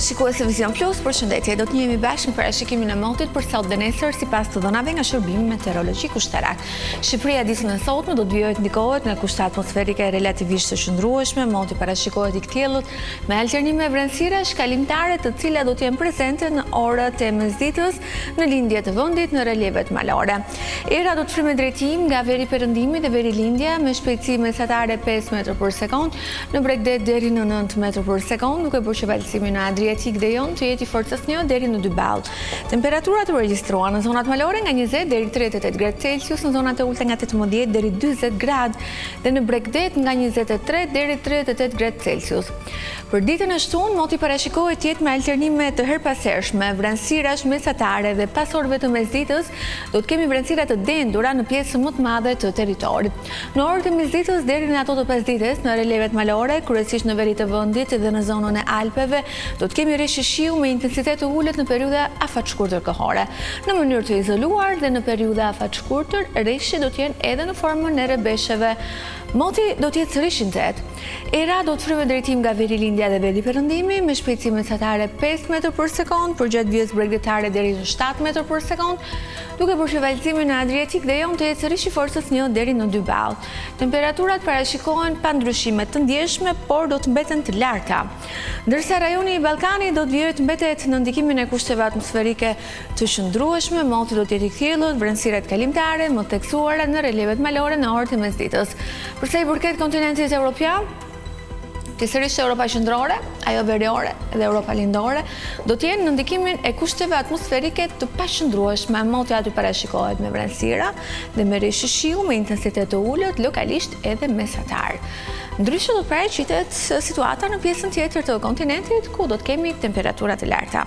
Shikues të Vision Plus, përshëndetje, do të njihemi bashkë me parashikimin e motit për sot dhe nesër sipas të dhënave nga shërbimi meteorologjik ushtarak. Shqipëria ditën e sotme do të vijojë të ndikohet nga kushte atmosferike relativisht të qëndrueshme, moti parashikohet i kthjellët me alternime vranësirash kalimtare të cilat do të jenë prezente në orët e mesditës, në lindje të vendit në relievet malore. Era do të fryjë me drejtim nga veriperëndimi dhe verilindja me shpejtësi mesatare 5 metra për sekondë, në bregdet deri në 9 metra për sekondë, duke bërë që valëzimi në Adriatik dhe Jon të jetë i forcës një deri në 2 ballë. Temperaturat u regjistruan në zonat malore nga 20 deri 38 gradë Celsius, në zonat e ulëta nga 18 deri 40 gradë dhe në bregdet nga 23 deri 38 gradë Celsius. Për ditën e shtunë, moti parashikohet të jetë me alternime të herëpashershme vranësirash mesatare dhe pas orëve të mesditës do të kemi vranësira të dendura në pjesën më të madhe të territorit. Në orët e mesditës deri në ato të pasdites, në relievet malore, kryesisht në veri të vendit dhe në zonën e Alpeve, do të kemi reshje shiu me intensitet të ulët në periudha afatshkurtër kohore. Në mënyrë të izoluar dhe në periudha afatshkurtër, reshjet do të jenë edhe në formën e rrebesheve. Moti do të jetë sërish i nxehtë. Era do të fryjë me drejtim nga verilindja dhe veriperëndimi me shpejtësi mesatare 5 metër për sekondë përgjatë vijës bregdetare deri në 7 metër për sekondë, duke bërë që valëzimi në Adriatik dhe Jon të jetë sërish i forcës 1 deri në 2 ballë. Temperaturat parashikohen pa ndryshime të ndjeshme, por do të mbeten të larta. Ndërsa rajoni i Ballkanit do të vijojë të mbetet nën ndikimin e kushteve atmosferike të qëndrueshme, moti do të jetë i kthjellët, vranësirat kalimtare më të theksuara në relievet malore në orët e mesditës. Për sa i përket kontinentit europian, pjesërisht Europa Qendrore, ajo veriore dhe Europa Lindore, do të jenë nën ndikimin e kushteve atmosferike të paqëndrueshme. Moti aty parashikohet me vranësira dhe me reshje shiu me intensitet të ulët, lokalisht edhe mesatar. Ndryshe do të paraqitet situata në pjesën tjetër të kontinentit, ku do të kemi temperatura të larta.